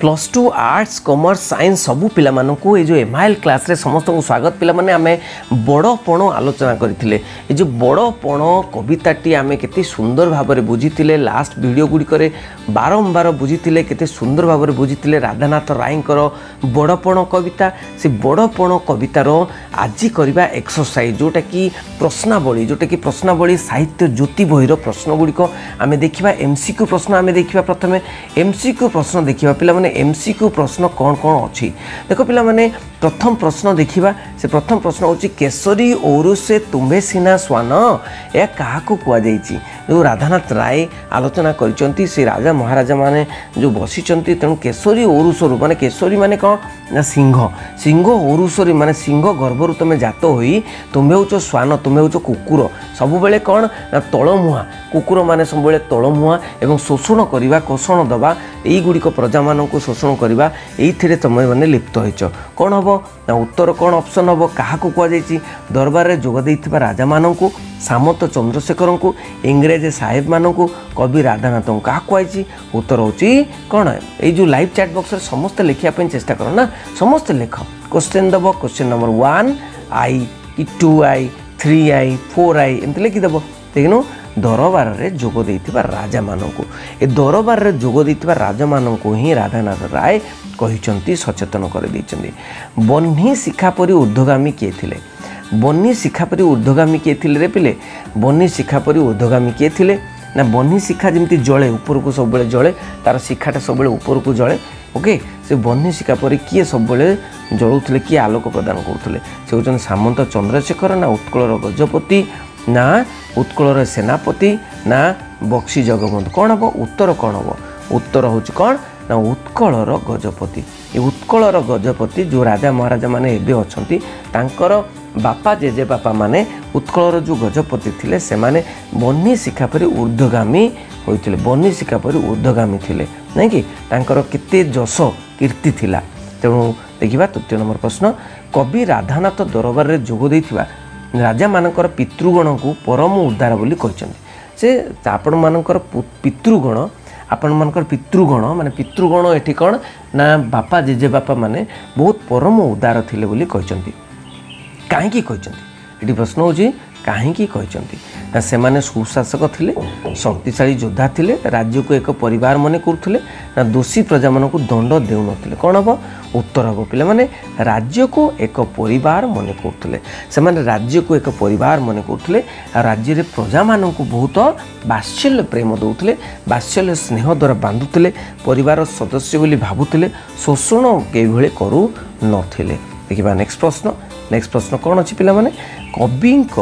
Plus two arts commerce science ସବୁ ପିଲାମାନଙ୍କୁ ଏଇ ଯେଉଁ ଏମ୍ଆଇଏଲ୍ କ୍ଲାସ୍ରେ ସମସ୍ତଙ୍କୁ ସ୍ୱାଗତ। ପିଲାମାନେ ଆମେ ବଡ଼ପଣ ଆଲୋଚନା କରିଥିଲେ। ଏ ଯେଉଁ ବଡ଼ପଣ କବିତାଟି ଆମେ କେତେ ସୁନ୍ଦର ଭାବରେ ବୁଝିଥିଲେ। ଲାଷ୍ଟ ଭିଡ଼ିଓ ଗୁଡ଼ିକରେ ବାରମ୍ବାର ବୁଝିଥିଲେ କେତେ ସୁନ୍ଦର ଭାବରେ ବୁଝିଥିଲେ ରାଧାନାଥ ରାୟଙ୍କର ବଡ଼ପଣ କବିତା। ସେ ବଡ଼ପଣ କବିତାର ଆଜି କରିବା ଏକ୍ସରସାଇଜ୍ ଯେଉଁଟାକି ପ୍ରଶ୍ନାବଳୀ ଯେଉଁଟାକି ପ୍ରଶ୍ନାବଳୀ ସାହିତ୍ୟ ଜ୍ୟୋତି ବହିର ପ୍ରଶ୍ନ ଗୁଡ଼ିକ। ଆମେ ଦେଖିବା ଏମ୍ ସି କ୍ୟୁ ପ୍ରଶ୍ନ ଆମେ ଦେଖିବା ପ୍ରଥମେ। ଏମ୍ ସି କ୍ୟୁ ପ୍ରଶ୍ନ ଦେଖିବା। ପିଲାମାନେ ଏମ୍ ସି କ୍ୟୁ ପ୍ରଶ୍ନ କ'ଣ କ'ଣ ଅଛି? ଦେଖ ପିଲାମାନେ ପ୍ରଥମ ପ୍ରଶ୍ନ ଦେଖିବା। ସେ ପ୍ରଥମ ପ୍ରଶ୍ନ ହେଉଛି କେଶରୀ ଔରୁସେ ତୁମ୍ଭେ ସିନା ଶ୍ୱାନ ଏହା କାହାକୁ କୁହାଯାଇଛି? ଯେଉଁ ରାଧାନାଥ ରାୟ ଆଲୋଚନା କରିଛନ୍ତି ସେ ରାଜା ମହାରାଜାମାନେ ଯେଉଁ ବସିଛନ୍ତି ତେଣୁ କେଶରୀ ଔରୁସରୁ ମାନେ କେଶରୀ ମାନେ କ'ଣ? ନା ସିଂହ। ସିଂହ ଔରୁସରୀ ମାନେ ସିଂହ ଗର୍ଭରୁ ତୁମେ ଜାତ ହୋଇ ତୁମେ ହେଉଛ ଶ୍ୱାନ ତୁମେ ହେଉଛ କୁକୁର। ସବୁବେଳେ କ'ଣ? ନା ତଳମୁହାଁ। କୁକୁରମାନେ ସବୁବେଳେ ତଳମୁହାଁ ଏବଂ ଶୋଷଣ କରିବା କୋଷଣ ଦେବା ଏଇଗୁଡ଼ିକ ପ୍ରଜାମାନଙ୍କୁ ଶୋଷଣ କରିବା ଏଇଥିରେ ତୁମେମାନେ ଲିପ୍ତ ହୋଇଛ କ'ଣ ହେବ? ନା ଉତ୍ତର କ'ଣ ଅପସନ୍ ହେବ? କାହାକୁ କୁହାଯାଇଛି? ଦରବାରରେ ଯୋଗ ଦେଇଥିବା ରାଜାମାନଙ୍କୁ ସାମନ୍ତ ଚନ୍ଦ୍ରଶେଖରଙ୍କୁ ଇଂରେଜ ସାହେବମାନଙ୍କୁ କବି ରାଧାନାଥଙ୍କୁ। କାହାକୁ କୁହାଯାଇଛି? ଉତ୍ତର ହେଉଛି କ'ଣ? ଏଇ ଯେଉଁ ଲାଇଭ୍ ଚାଟ୍ ବକ୍ସରେ ସମସ୍ତେ ଲେଖିବା ପାଇଁ ଚେଷ୍ଟା କର ନା। ସମସ୍ତେ ଲେଖ। Question Dev question number one I two I three I four I ଏମିତି ଲେଖିଦେବ। ଦେଖିନୁ? ଦରବାରରେ ଯୋଗ ଦେଇଥିବା ରାଜାମାନଙ୍କୁ। ଏ ଦରବାରରେ ଯୋଗ ଦେଇଥିବା ରାଜାମାନଙ୍କୁ ହିଁ ରାଧାନାଥ ରାୟ କହିଛନ୍ତି ସଚେତନ କରିଦେଇଛନ୍ତି। ବହ୍ନି ଶିଖା ପରି ଉର୍ଦ୍ଧ୍ୱଗାମୀ କିଏ ଥିଲେ? ବହ୍ନି ଶିଖା ପରି ଉର୍ଦ୍ଧ୍ୱଗାମୀ କିଏ ଥିଲେ ରେ ପିଲେ? ବହ୍ନି ଶିଖା ପରି ଉର୍ଦ୍ଧ୍ୱଗାମୀ କିଏ ଥିଲେ? ନା ବହ୍ନି ଶିଖା ଯେମିତି ଜଳେ ଉପରକୁ ସବୁବେଳେ ଜଳେ ତା'ର ଶିଖାଟା ସବୁବେଳେ ଉପରକୁ ଜଳେ ଓକେ ସେ ବହ୍ନି ଶିଖା ପରି କିଏ ସବୁବେଳେ ଜଳୁଥିଲେ କିଏ ଆଲୋକ ପ୍ରଦାନ କରୁଥିଲେ? ସେ ହେଉଛନ୍ତି ସାମନ୍ତ ଚନ୍ଦ୍ରଶେଖର ନା ଉତ୍କଳର ଗଜପତି ନା ଉତ୍କଳର ସେନାପତି ନା ବକ୍ସି ଜଗବନ୍ଧୁ କ'ଣ ହେବ? ଉତ୍ତର କ'ଣ ହେବ? ଉତ୍ତର ହେଉଛି କ'ଣ? ନା ଉତ୍କଳର ଗଜପତି। ଏ ଉତ୍କଳର ଗଜପତି ଯେଉଁ ରାଜା ମହାରାଜାମାନେ ଏବେ ଅଛନ୍ତି ତାଙ୍କର ବାପା ଜେଜେବାପା ମାନେ ଉତ୍କଳର ଯେଉଁ ଗଜପତି ଥିଲେ ସେମାନେ ବହ୍ନି ଶିଖା ପରି ଉର୍ଦ୍ଧ୍ୱଗାମୀ ହୋଇଥିଲେ। ବହ୍ନି ଶିଖା ପରି ଉର୍ଦ୍ଧ୍ୱଗାମୀ ଥିଲେ ନାଇଁ କି? ତାଙ୍କର କେତେ ଯଶ କୀର୍ତ୍ତି ଥିଲା। ତେଣୁ ଦେଖିବା ତୃତୀୟ ନମ୍ବର ପ୍ରଶ୍ନ କବି ରାଧାନାଥ ଦରବାରରେ ଯୋଗ ଦେଇଥିବା ରାଜାମାନଙ୍କର ପିତୃଗଣକୁ ପରମ ଉଦ୍ଧାର ବୋଲି କହିଛନ୍ତି। ସେ ଆପଣମାନଙ୍କର ପିତୃଗଣ ଆପଣମାନଙ୍କର ପିତୃଗଣ ମାନେ ପିତୃଗଣ ଏଠି କ'ଣ? ନା ବାପା ଜେଜେବାପା ମାନେ ବହୁତ ପରମ ଉଦାର ଥିଲେ ବୋଲି କହିଛନ୍ତି। କାହିଁକି କହିଛନ୍ତି? ଏଠି ପ୍ରଶ୍ନ ହେଉଛି କାହିଁକି କହିଛନ୍ତି? ନା ସେମାନେ ସୁଶାସକ ଥିଲେ ଶକ୍ତିଶାଳୀ ଯୋଦ୍ଧା ଥିଲେ ରାଜ୍ୟକୁ ଏକ ପରିବାର ମନେ କରୁଥିଲେ ନା ଦୋଷୀ ପ୍ରଜାମାନଙ୍କୁ ଦଣ୍ଡ ଦେଉନଥିଲେ। କ'ଣ ହେବ? ଉତ୍ତର ହେବ। ପିଲାମାନେ ରାଜ୍ୟକୁ ଏକ ପରିବାର ମନେ କରୁଥିଲେ। ସେମାନେ ରାଜ୍ୟକୁ ଏକ ପରିବାର ମନେ କରୁଥିଲେ ଆଉ ରାଜ୍ୟରେ ପ୍ରଜାମାନଙ୍କୁ ବହୁତ ବାତ୍ସଲ୍ୟ ପ୍ରେମ ଦେଉଥିଲେ ବାତ୍ସଲ୍ୟ ସ୍ନେହ ଦ୍ୱାରା ବାନ୍ଧୁଥିଲେ ପରିବାର ସଦସ୍ୟ ବୋଲି ଭାବୁଥିଲେ ଶୋଷଣ କେଉଁଭଳି କରୁନଥିଲେ। ଦେଖିବା ନେକ୍ସଟ ପ୍ରଶ୍ନ। ନେକ୍ସଟ ପ୍ରଶ୍ନ କ'ଣ ଅଛି ପିଲାମାନେ? କବିଙ୍କ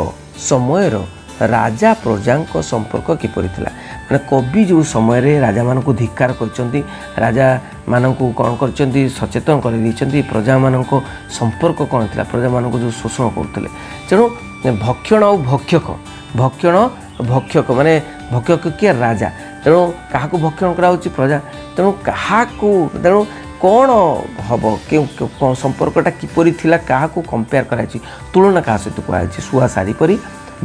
ସମୟର ରାଜା ପ୍ରଜାଙ୍କ ସମ୍ପର୍କ କିପରି ଥିଲା? ମାନେ କବି ଯେଉଁ ସମୟରେ ରାଜାମାନଙ୍କୁ ଧିକ୍କାର କରିଛନ୍ତି ରାଜାମାନଙ୍କୁ କ'ଣ କରିଛନ୍ତି ସଚେତନ କରିଦେଇଛନ୍ତି ପ୍ରଜାମାନଙ୍କ ସମ୍ପର୍କ କ'ଣ ଥିଲା ପ୍ରଜାମାନଙ୍କୁ ଯେଉଁ ଶୋଷଣ କରୁଥିଲେ। ତେଣୁ ଭକ୍ଷଣ ଆଉ ଭକ୍ଷକ ଭକ୍ଷଣ ଭକ୍ଷକ ମାନେ ଭକ୍ଷକ କିଏ? ରାଜା। ତେଣୁ କାହାକୁ ଭକ୍ଷଣ କରାହେଉଛି ପ୍ରଜା? ତେଣୁ କାହାକୁ ତେଣୁ କ'ଣ ହେବ? କେଉଁ ସମ୍ପର୍କଟା କିପରି ଥିଲା କାହାକୁ କମ୍ପେୟାର କରାଯାଇଛି ତୁଳନା କାହା ସହିତ କୁହାଯାଇଛି? ଶୁଆ ଶାଢ଼ୀ ପରି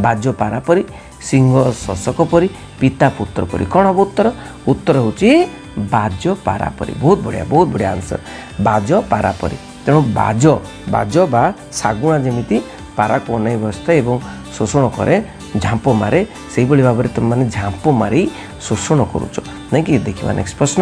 ବାଜ ପାରା ପରି ସିଂହ ଶଶକ ପରି ପିତା ପୁତ୍ର ପରି। କ'ଣ ହେବ ଉତ୍ତର? ଉତ୍ତର ହେଉଛି ବାଜ ପାରା ପରି। ବହୁତ ବଢ଼ିଆ ବହୁତ ବଢ଼ିଆ ଆନ୍ସର୍ ବାଜ ପାରା ପରି। ତେଣୁ ବାଜ ବାଜ ବା ଶାଗୁଣା ଯେମିତି ପାରାକୁ ଅନେଇ ବସିଥାଏ ଏବଂ ଶୋଷଣ କରେ ଝାମ୍ପ ମାରେ ସେଇଭଳି ଭାବରେ ତୁମେମାନେ ଝାମ୍ପ ମାରି ଶୋଷଣ କରୁଛ। ନାଇଁକି ଦେଖିବା ନେକ୍ସଟ ପ୍ରଶ୍ନ।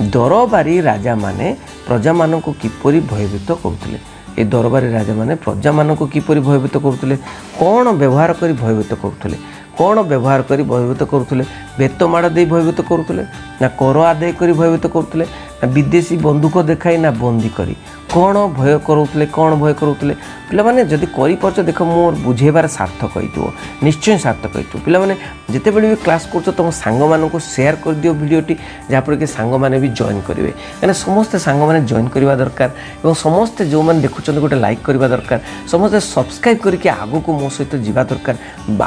ଦରବାରୀ ରାଜାମାନେ ପ୍ରଜାମାନଙ୍କୁ କିପରି ଭୟଭୀତ କରୁଥିଲେ ଏ ଦରବାରୀ ରାଜାମାନେ ପ୍ରଜାମାନଙ୍କୁ କିପରି ଭୟଭୀତ କରୁଥିଲେ? କ'ଣ ବ୍ୟବହାର କରି ଭୟଭୀତ କରୁଥିଲେ? କ'ଣ ବ୍ୟବହାର କରି ଭୟଭୀତ କରୁଥିଲେ? ବେତମାଡ଼ ଦେଇ ଭୟଭୀତ କରୁଥିଲେ? ନା କର ଆଦାୟ କରି ଭୟଭୀତ କରୁଥିଲେ? ନା ବିଦେଶୀ ବନ୍ଧୁକ ଦେଖାଇ ନା ବନ୍ଦୀ କରି କ'ଣ ଭୟ କରାଉଥିଲେ କ'ଣ ଭୟ କରାଉଥିଲେ ପିଲାମାନେ ଯଦି କରିପାରୁଛ ଦେଖ ମୋର ବୁଝେଇବାର ସାର୍ଥକ ହେଇଥିବ ନିଶ୍ଚୟ ସାର୍ଥକ ହେଇଥିବ ପିଲାମାନେ ଯେତେବେଳେ ବି କ୍ଲାସ୍ କରୁଛ ତୁମ ସାଙ୍ଗମାନଙ୍କୁ ସେୟାର କରିଦିଅ ଭିଡ଼ିଓଟି ଯାହାଫଳରେ କି ସାଙ୍ଗମାନେ ବି ଜଏନ୍ କରିବେ। କାହିଁକିନା ସମସ୍ତେ ସାଙ୍ଗମାନେ ଜଏନ୍ କରିବା ଦରକାର ଏବଂ ସମସ୍ତେ ଯେଉଁମାନେ ଦେଖୁଛନ୍ତି ଗୋଟେ ଲାଇକ୍ କରିବା ଦରକାର ସମସ୍ତେ ସବସ୍କ୍ରାଇବ୍ କରିକି ଆଗକୁ ମୋ ସହିତ ଯିବା ଦରକାର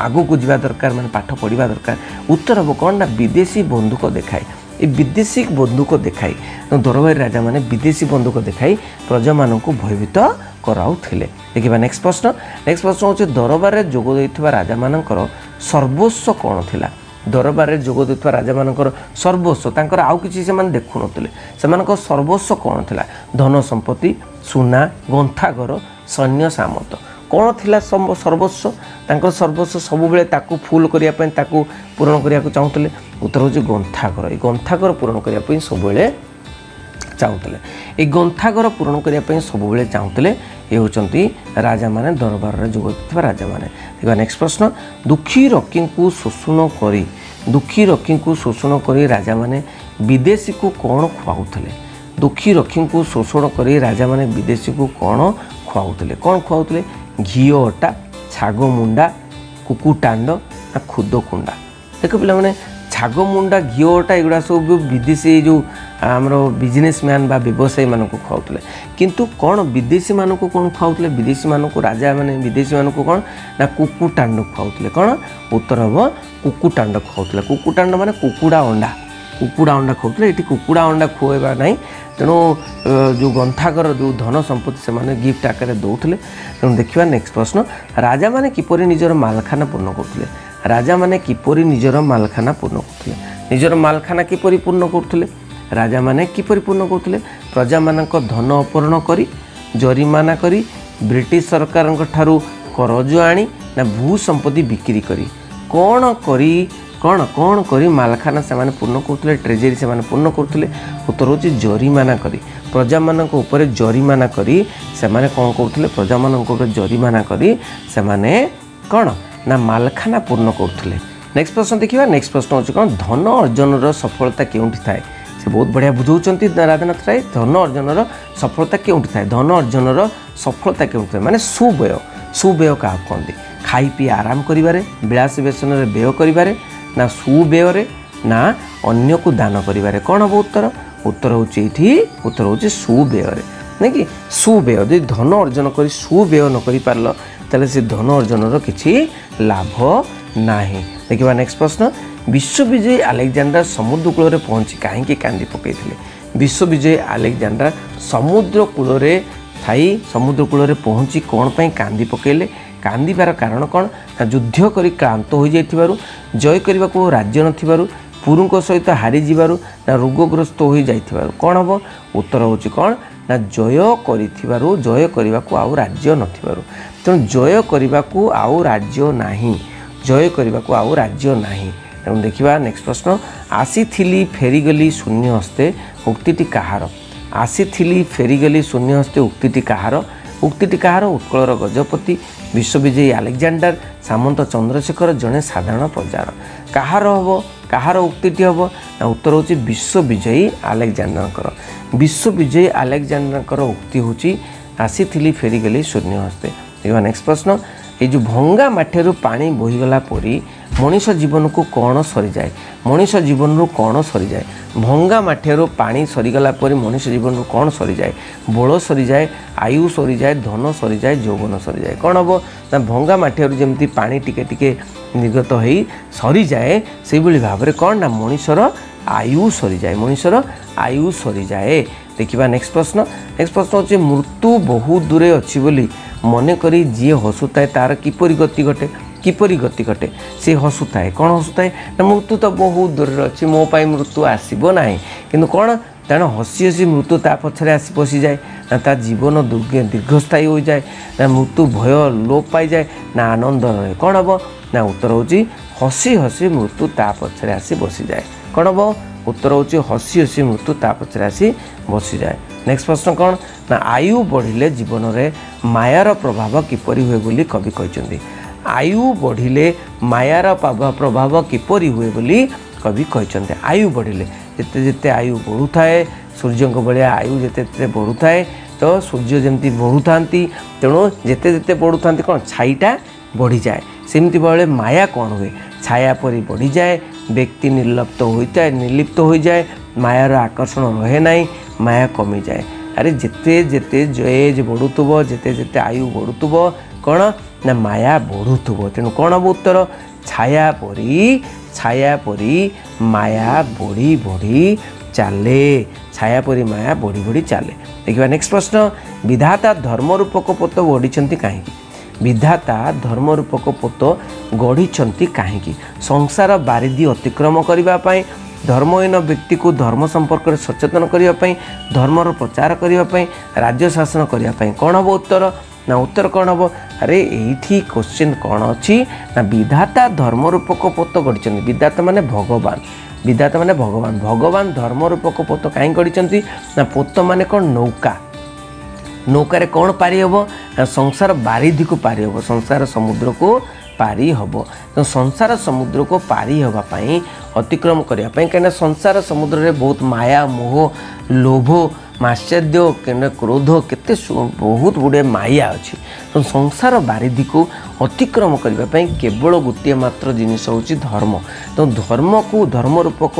ଆଗକୁ ଯିବା ଦରକାର ମାନେ ପାଠ ପଢ଼ିବା ଦରକାର। ଉତ୍ତର ହେବ କ'ଣ ନା ବିଦେଶୀ ବନ୍ଧୁକ ଦେଖାଏ। ଏ ବିଦେଶୀ ବନ୍ଧୁକ ଦେଖାଇ ଦରବାରୀ ରାଜାମାନେ ବିଦେଶୀ ବନ୍ଧୁକ ଦେଖାଇ ପ୍ରଜାମାନଙ୍କୁ ଭୟଭୀତ କରାଉଥିଲେ। ଦେଖିବା ନେକ୍ସଟ ପ୍ରଶ୍ନ। ନେକ୍ସଟ ପ୍ରଶ୍ନ ହେଉଛି ଦରବାରରେ ଯୋଗ ଦେଇଥିବା ରାଜାମାନଙ୍କର ସର୍ବସ୍ୱ କ'ଣ ଥିଲା? ଦରବାରରେ ଯୋଗ ଦେଉଥିବା ରାଜାମାନଙ୍କର ସର୍ବସ୍ୱ ତାଙ୍କର ଆଉ କିଛି ସେମାନେ ଦେଖୁନଥିଲେ। ସେମାନଙ୍କ ସର୍ବସ୍ୱ କ'ଣ ଥିଲା? ଧନ ସମ୍ପତ୍ତି ସୁନା ଗନ୍ଥାଘର ସୈନ୍ୟ ସାମନ୍ତ। କ'ଣ ଥିଲା ସର୍ବସ୍ୱ? ତାଙ୍କର ସର୍ବସ୍ୱ ସବୁବେଳେ ତାକୁ ଫୁଲ୍ କରିବା ପାଇଁ ତାକୁ ପୂରଣ କରିବାକୁ ଚାହୁଁଥିଲେ। ଉତ୍ତର ହେଉଛି ଗ୍ରନ୍ଥାଘର ଏଇ ଗ୍ରନ୍ଥାଘର ପୂରଣ କରିବା ପାଇଁ ସବୁବେଳେ ଚାହୁଁଥିଲେ। ଏଇ ଗ୍ରନ୍ଥାଘର ପୂରଣ କରିବା ପାଇଁ ସବୁବେଳେ ଚାହୁଁଥିଲେ ଏ ହେଉଛନ୍ତି ରାଜାମାନେ ଦରବାରରେ ଯୋଗ ଦେଉଥିବା ରାଜାମାନେ। ଦେଖିବା ନେକ୍ସଟ ପ୍ରଶ୍ନ। ଦୁଃଖୀ ରକ୍ଷୀଙ୍କୁ ଶୋଷଣ କରି ଦୁଃଖୀ ରକ୍ଷୀଙ୍କୁ ଶୋଷଣ କରି ରାଜାମାନେ ବିଦେଶୀକୁ କ'ଣ ଖୁଆଉଥିଲେ? ଦୁଃଖୀ ରକ୍ଷୀଙ୍କୁ ଶୋଷଣ କରି ରାଜାମାନେ ବିଦେଶୀକୁ କ'ଣ ଖୁଆଉଥିଲେ? କ'ଣ ଖୁଆଉଥିଲେ? ଘିଅ ଅଟା ଛାଗ ମୁଣ୍ଡା କୁକୁଟାଣ୍ଡ ନା ଖୁଦ କୁଣ୍ଡା ଦେଖ ପିଲାମାନେ ଛାଗ ମୁଣ୍ଡା ଘିଅ ଅଟା ଏଗୁଡ଼ା ସବୁ ବି ବିଦେଶୀ ଏଇ ଯେଉଁ ଆମର ବିଜନେସମ୍ୟାନ୍ ବା ବ୍ୟବସାୟୀମାନଙ୍କୁ ଖୁଆଉଥିଲେ। କିନ୍ତୁ କ'ଣ ବିଦେଶୀମାନଙ୍କୁ କ'ଣ ଖୁଆଉଥିଲେ? ବିଦେଶୀମାନଙ୍କୁ ରାଜାମାନେ ବିଦେଶୀମାନଙ୍କୁ କ'ଣ? ନା କୁକୁଟାଣ୍ଡ ଖୁଆଉଥିଲେ। କ'ଣ? ଉତ୍ତର ହେବ କୁକୁଟାଣ୍ଡ ଖୁଆଉଥିଲେ। କୁକୁଟାଣ୍ଡ ମାନେ କୁକୁଡ଼ା ଅଣ୍ଡା। କୁକୁଡ଼ା ଅଣ୍ଡା ଖାଉଥିଲେ ଏଠି କୁକୁଡ଼ା ଅଣ୍ଡା ଖୁଆଇବା ନାହିଁ। ତେଣୁ ଅ, ଯେଉଁ ଗ୍ରନ୍ଥାଗର ଯେଉଁ ଧନ ସମ୍ପତ୍ତି ସେମାନେ ଗିଫ୍ଟ ଆକାରରେ ଦେଉଥିଲେ। ତେଣୁ ଦେଖିବା ନେକ୍ସଟ ପ୍ରଶ୍ନ ରାଜାମାନେ କିପରି ନିଜର ମାଲଖାନା ପୂର୍ଣ୍ଣ କରୁଥିଲେ? ରାଜାମାନେ କିପରି ନିଜର ମାଲଖାନା ପୂର୍ଣ୍ଣ କରୁଥିଲେ? ନିଜର ମାଲଖାନା କିପରି ପୂର୍ଣ୍ଣ କରୁଥିଲେ? ରାଜାମାନେ କିପରି ପୂର୍ଣ୍ଣ କରୁଥିଲେ? ପ୍ରଜାମାନଙ୍କ ଧନ ଅପହରଣ କରି ଜରିମାନା କରି ବ୍ରିଟିଶ ସରକାରଙ୍କ ଠାରୁ କରଜ ଆଣି ନା ଭୂ ସମ୍ପତ୍ତି ବିକ୍ରି କରି କ'ଣ କରି କ'ଣ କ'ଣ କରି ମାଲଖାନା ସେମାନେ ପୂର୍ଣ୍ଣ କରୁଥିଲେ ଟ୍ରେଜେରୀ ସେମାନେ ପୂର୍ଣ୍ଣ କରୁଥିଲେ? ଉତ୍ତର ହେଉଛି ଜରିମାନା କରି। ପ୍ରଜାମାନଙ୍କ ଉପରେ ଜରିମାନା କରି ସେମାନେ କ'ଣ କରୁଥିଲେ? ପ୍ରଜାମାନଙ୍କ ଉପରେ ଜରିମାନା କରି ସେମାନେ କ'ଣ? ନା ମାଲଖାନା ପୂର୍ଣ୍ଣ କରୁଥିଲେ। ନେକ୍ସଟ ପ୍ରଶ୍ନ ଦେଖିବା। ନେକ୍ସଟ ପ୍ରଶ୍ନ ହେଉଛି କ'ଣ? ଧନ ଅର୍ଜନର ସଫଳତା କେଉଁଠି ଥାଏ? ସେ ବହୁତ ବଢ଼ିଆ ବୁଝାଉଛନ୍ତି ରାଧାନାଥ ରାୟ। ଧନ ଅର୍ଜନର ସଫଳତା କେଉଁଠି ଥାଏ? ଧନ ଅର୍ଜନର ସଫଳତା କେଉଁଠି ଥାଏ? ମାନେ ସୁବ୍ୟୟ। ସୁବ୍ୟୟ କାହାକୁ କହନ୍ତି? ଖାଇ ପିଇ ଆରାମ କରିବାରେ ବିଳାସ ବ୍ୟସନରେ ବ୍ୟୟ କରିବାରେ ନା ସୁବ୍ୟୟରେ ନା ଅନ୍ୟକୁ ଦାନ କରିବାରେ କ'ଣ ହେବ ଉତ୍ତର ଉତ୍ତର ହେଉଛି ଏଇଠି ଉତ୍ତର ହେଉଛି ସୁବ୍ୟୟରେ। ନାଇଁ କି? ସୁବ୍ୟୟ ଯଦି ଧନ ଅର୍ଜନ କରି ସୁବ୍ୟୟ ନ କରିପାରିଲ ତାହେଲେ ସେ ଧନ ଅର୍ଜନର କିଛି ଲାଭ ନାହିଁ। ଦେଖିବା ନେକ୍ସଟ ପ୍ରଶ୍ନ। ବିଶ୍ୱବିଜୟୀ ଆଲେକ୍ଜାଣ୍ଡାର ସମୁଦ୍ର କୂଳରେ ପହଞ୍ଚି କାହିଁକି କାନ୍ଦି ପକାଇଥିଲେ? ବିଶ୍ୱବିଜୟୀ ଆଲେକ୍ଜାଣ୍ଡାର ସମୁଦ୍ର କୂଳରେ ଥାଇ ସମୁଦ୍ର କୂଳରେ ପହଞ୍ଚି କ'ଣ ପାଇଁ କାନ୍ଦି ପକାଇଲେ? କାନ୍ଦିବାର କାରଣ କ'ଣ? ନା ଯୁଦ୍ଧ କରି କ୍ଳାନ୍ତ ହୋଇଯାଇଥିବାରୁ ଜୟ କରିବାକୁ ରାଜ୍ୟ ନଥିବାରୁ ପୁରୁଙ୍କ ସହିତ ହାରିଯିବାରୁ ନା ରୋଗଗ୍ରସ୍ତ ହୋଇଯାଇଥିବାରୁ କ'ଣ ହେବ? ଉତ୍ତର ହେଉଛି କ'ଣ? ନା ଜୟ କରିଥିବାରୁ ଜୟ କରିବାକୁ ଆଉ ରାଜ୍ୟ ନଥିବାରୁ। ତେଣୁ ଜୟ କରିବାକୁ ଆଉ ରାଜ୍ୟ ନାହିଁ। ଜୟ କରିବାକୁ ଆଉ ରାଜ୍ୟ ନାହିଁ। ତେଣୁ ଦେଖିବା ନେକ୍ସଟ ପ୍ରଶ୍ନ। ଆସିଥିଲି ଫେରିଗଲି ଶୂନ୍ୟ ହସ୍ତେ ଉକ୍ତିଟି କାହାର? ଆସିଥିଲି ଫେରିଗଲି ଶୂନ୍ୟ ହସ୍ତେ ଉକ୍ତିଟି କାହାର? ଉକ୍ତିଟି କାହାର ଉତ୍କଳର ଗଜପତି ବିଶ୍ୱବିଜୟୀ ଆଲେକ୍ଜାଣ୍ଡାର ସାମନ୍ତ ଚନ୍ଦ୍ରଶେଖର ଜଣେ ସାଧାରଣ ପ୍ରଜାର। କାହାର ହେବ? କାହାର ଉକ୍ତିଟି ହେବ? ନା ଉତ୍ତର ହେଉଛି ବିଶ୍ୱବିଜୟୀ ଆଲେକ୍ଜାଣ୍ଡାରଙ୍କର ବିଶ୍ୱବିଜୟୀ ଆଲେକ୍ଜାଣ୍ଡାରଙ୍କର ଉକ୍ତି ହେଉଛି ଆସିଥିଲି ଫେରିଗଲି ଶୂନ୍ୟ ହସ୍ତେ ଦେଖିବା ନେକ୍ସଟ ପ୍ରଶ୍ନ ଏଇ ଯେଉଁ ଭଙ୍ଗା ମାଠିରୁ ପାଣି ବୋହିଗଲା ପରି ମଣିଷ ଜୀବନକୁ କ'ଣ ସରିଯାଏ? ମଣିଷ ଜୀବନରୁ କ'ଣ ସରିଯାଏ? ଭଙ୍ଗା ମାଠିଆରୁ ପାଣି ସରିଗଲା ପରେ ମଣିଷ ଜୀବନରୁ କ'ଣ ସରିଯାଏ? ବଳ ସରିଯାଏ ଆୟୁ ସରିଯାଏ ଧନ ସରିଯାଏ ଯୌବନ ସରିଯାଏ। କ'ଣ ହେବ? ନା ଭଙ୍ଗା ମାଠିଆରୁ ଯେମିତି ପାଣି ଟିକେ ଟିକେ ନିର୍ଗତ ହେଇ ସରିଯାଏ ସେଇଭଳି ଭାବରେ କ'ଣ? ନା ମଣିଷର ଆୟୁ ସରିଯାଏ। ମଣିଷର ଆୟୁ ସରିଯାଏ। ଦେଖିବା ନେକ୍ସଟ ପ୍ରଶ୍ନ। ନେକ୍ସଟ ପ୍ରଶ୍ନ ହେଉଛି ମୃତ୍ୟୁ ବହୁ ଦୂରେ ଅଛି ବୋଲି ମନେକରି ଯିଏ ହସୁଥାଏ ତାର କିପରି ଗତି ଘଟେ? କିପରି ଗତି ଘଟେ? ସେ ହସୁଥାଏ। କ'ଣ ହସୁଥାଏ? ନା ମୃତ୍ୟୁ ତ ବହୁତ ଦୂରରେ ଅଛି ମୋ ପାଇଁ ମୃତ୍ୟୁ ଆସିବ ନାହିଁ। କିନ୍ତୁ କ'ଣ? ତେଣୁ ହସି ହସି ମୃତ୍ୟୁ ତା ପଛରେ ଆସି ପଶିଯାଏ ନା ତା ଜୀବନ ଦୀର୍ଘସ୍ଥାୟୀ ହୋଇଯାଏ ନା ମୃତ୍ୟୁ ଭୟ ଲୋପ ପାଇଯାଏ ନା ଆନନ୍ଦ ରହେ। କ'ଣ ହେବ? ନା ଉତ୍ତର ହେଉଛି ହସି ହସି ମୃତ୍ୟୁ ତା ପଛରେ ଆସି ବସିଯାଏ। କ'ଣ ହେବ? ଉତ୍ତର ହେଉଛି ହସି ହସି ମୃତ୍ୟୁ ତା ପଛରେ ଆସି ବସିଯାଏ। ନେକ୍ସଟ ପ୍ରଶ୍ନ କ'ଣ? ନା ଆୟୁ ବଢ଼ିଲେ ଜୀବନରେ ମାୟାର ପ୍ରଭାବ କିପରି ହୁଏ ବୋଲି କବି କହିଛନ୍ତି। ଆୟୁ ବଢ଼ିଲେ ମାୟାର ପାବ- ପ୍ରଭାବ କିପରି ହୁଏ ବୋଲି କବି କହିଛନ୍ତି ଆୟୁ ବଢ଼ିଲେ ଯେତେ ଯେତେ ଆୟୁ ବଢ଼ୁଥାଏ ସୂର୍ଯ୍ୟଙ୍କ ଭଳିଆ ଆୟୁ ଯେତେ ଯେତେ ବଢ଼ୁଥାଏ ତ ସୂର୍ଯ୍ୟ ଯେମିତି ବଢ଼ୁଥାନ୍ତି ତେଣୁ ଯେତେ ଯେତେ ବଢ଼ୁଥାନ୍ତି କ'ଣ ଛାଇଟା ବଢ଼ିଯାଏ ସେମିତି ବେଳେ ମାୟା କ'ଣ ହୁଏ ଛାୟା ପରି ବଢ଼ିଯାଏ ବ୍ୟକ୍ତି ନିର୍ଲପ୍ତ ହୋଇଥାଏ ନିର୍ଲିପ୍ତ ହୋଇଯାଏ ମାୟାର ଆକର୍ଷଣ ରହେ ନାହିଁ ମାୟା କମିଯାଏ ଆରେ ଯେତେ ଯେତେ ଏଜ୍ ବଢ଼ୁଥିବ ଯେତେ ଯେତେ ଆୟୁ ବଢ଼ୁଥିବ କ'ଣ? ନା ମାୟା ବଢ଼ୁଥିବ ତେଣୁ କ'ଣ ହେବ ଉତ୍ତର? ଛାୟା ପରି ଛାୟା ପରି ମାୟା ବଢ଼ି ବଢ଼ି ଚାଲେ। ଛାୟା ପରି ମାୟା ବଢ଼ି ବଢ଼ି ଚାଲେ। ଦେଖିବା ନେକ୍ସଟ ପ୍ରଶ୍ନ। ବିଧାତା ଧର୍ମ ରୂପକ ପୋତ ବଢ଼ିଛନ୍ତି କାହିଁକି? ବିଧାତା ଧର୍ମ ରୂପକ ପୋତ ଗଢ଼ିଛନ୍ତି କାହିଁକି? ସଂସାର ବାରିଧି ଅତିକ୍ରମ କରିବା ପାଇଁ ଧର୍ମହୀନ ବ୍ୟକ୍ତିକୁ ଧର୍ମ ସମ୍ପର୍କରେ ସଚେତନ କରିବା ପାଇଁ ଧର୍ମର ପ୍ରଚାର କରିବା ପାଇଁ ରାଜ୍ୟ ଶାସନ କରିବା ପାଇଁ। କ'ଣ ହେବ ଉତ୍ତର? ନା ଉତ୍ତର କ'ଣ ହେବ? ଆରେ ଏଇଠି କୋଶ୍ଚିନ୍ କ'ଣ ଅଛି? ନା ବିଧାତା ଧର୍ମ ରୂପକ ପୋତ ଗଢ଼ିଛନ୍ତି। ବିଧାତା ମାନେ ଭଗବାନ। ବିଧାତା ମାନେ ଭଗବାନ। ଭଗବାନ ଧର୍ମ ରୂପକ ପୋତ କାହିଁ ଗଢ଼ିଛନ୍ତି? ନା ପୋତ ମାନେ କ'ଣ ନୌକା? ନୌକାରେ କ'ଣ ପାରି ହେବ? ନା ସଂସାର ବାରିଧିକୁ ପାରି ହେବ। ସଂସାର ସମୁଦ୍ରକୁ ପାରି ହେବ। ତେଣୁ ସଂସାର ସମୁଦ୍ରକୁ ପାରି ହେବା ପାଇଁ ଅତିକ୍ରମ କରିବା ପାଇଁ କାହିଁକିନା ସଂସାର ସମୁଦ୍ରରେ ବହୁତ ମାୟା ମୋହ ଲୋଭ ମାଶ୍ଚର୍ଯ୍ୟ କେନେ କ୍ରୋଧ କେତେ ବହୁତ ଗୁଡ଼ିଏ ମାୟା ଅଛି। ତେଣୁ ସଂସାର ବାରିଧିକୁ ଅତିକ୍ରମ କରିବା ପାଇଁ କେବଳ ଗୋଟିଏ ମାତ୍ର ଜିନିଷ ହେଉଛି ଧର୍ମ। ତେଣୁ ଧର୍ମକୁ ଧର୍ମ ରୂପକ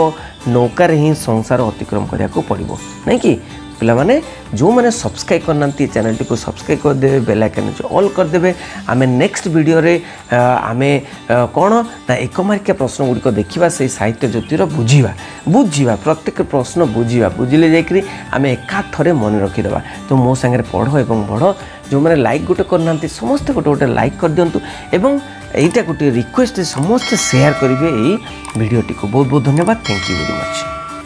ନୌକାରେ ହିଁ ସଂସାର ଅତିକ୍ରମ କରିବାକୁ ପଡ଼ିବ। ନାଇଁ କି? ପିଲାମାନେ ଯେଉଁମାନେ ସବସ୍କ୍ରାଇବ୍ କରିନାହାନ୍ତି ଏ ଚ୍ୟାନେଲଟିକୁ ସବସ୍କ୍ରାଇବ୍ କରିଦେବେ ବେଲ୍ ଆଇକନ୍ ଅଲ୍ କରିଦେବେ ଆମେ ନେକ୍ସଟ ଭିଡ଼ିଓରେ ଆ, ଆମେ ଆ, କ'ଣ? ନା ଏକ ମାର୍କିଆ ପ୍ରଶ୍ନ ଗୁଡ଼ିକ ଦେଖିବା ସେଇ ସାହିତ୍ୟ ଜ୍ୟୋତିର ବୁଝିବା ବୁଝିବା ପ୍ରତ୍ୟେକ ପ୍ରଶ୍ନ ବୁଝିବା ବୁଝିଲେ ଯାଇକରି ଆମେ ଏକାଥରେ ମନେ ରଖିଦେବା। ତ ମୋ ସାଙ୍ଗରେ ପଢ଼ ଏବଂ ବଢ଼ ଯେଉଁମାନେ ଲାଇକ୍ ଗୋଟେ କରିନାହାନ୍ତି ସମସ୍ତେ ଗୋଟେ ଗୋଟେ ଲାଇକ୍ କରିଦିଅନ୍ତୁ ଏବଂ ଏଇଟା ଗୋଟିଏ ରିକ୍ୱେଷ୍ଟ ସମସ୍ତେ ସେୟାର କରିବେ ଏଇ ଭିଡ଼ିଓଟିକୁ ବହୁତ ବହୁତ ଧନ୍ୟବାଦ ଥ୍ୟାଙ୍କ ୟୁ ଭେରି ମଚ୍